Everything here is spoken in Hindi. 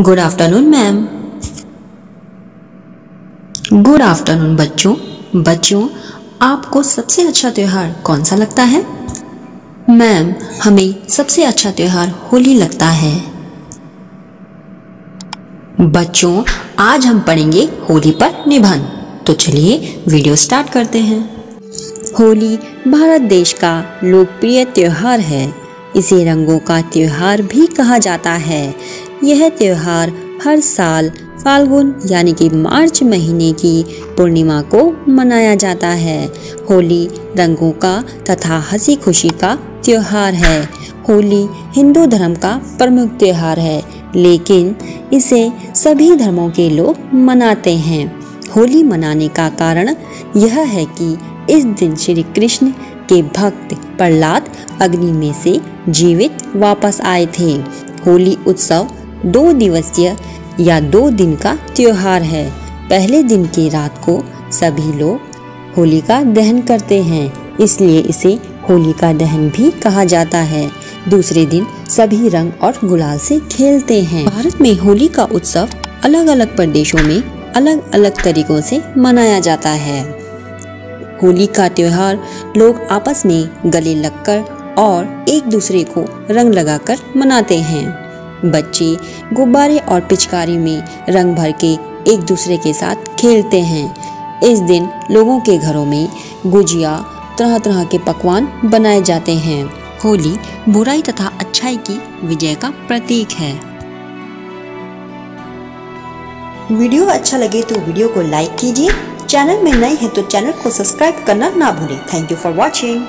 Good afternoon ma'am good afternoon बच्चों। बच्चों आपको सबसे अच्छा त्यौहार कौन सा लगता है? मैम हमें सबसे अच्छा त्यौहार होली लगता है। बच्चों, आज हम पढ़ेंगे होली पर निबंध। तो चलिए, वीडियो स्टार्ट करते हैं। होली भारत देश का लोकप्रिय त्योहार है। इसे रंगों का त्योहार भी कहा जाता है। यह त्योहार हर साल फाल्गुन यानी कि मार्च महीने की पूर्णिमा को मनाया जाता है। होली रंगों का तथा हँसी खुशी का त्योहार है। होली हिंदू धर्म का प्रमुख त्योहार है, लेकिन इसे सभी धर्मों के लोग मनाते हैं। होली मनाने का कारण यह है कि इस दिन श्री कृष्ण के भक्त प्रहलाद अग्नि में से जीवित वापस आए थे। होली उत्सव दो दिवसीय या दो दिन का त्योहार है। पहले दिन की रात को सभी लोग होली का दहन करते हैं, इसलिए इसे होली का दहन भी कहा जाता है। दूसरे दिन सभी रंग और गुलाल से खेलते हैं। भारत में होली का उत्सव अलग अलग प्रदेशों में अलग अलग तरीकों से मनाया जाता है। होली का त्योहार लोग आपस में गले लगकर और एक दूसरे को रंग लगाकर मनाते हैं। बच्चे गुब्बारे और पिचकारी में रंग भर के एक दूसरे के साथ खेलते हैं। इस दिन लोगों के घरों में गुजिया तरह तरह के पकवान बनाए जाते हैं। होली बुराई तथा अच्छाई की विजय का प्रतीक है। वीडियो अच्छा लगे तो वीडियो को लाइक कीजिए। चैनल में नए हैं तो चैनल को सब्सक्राइब करना ना भूलें। Thank you for watching.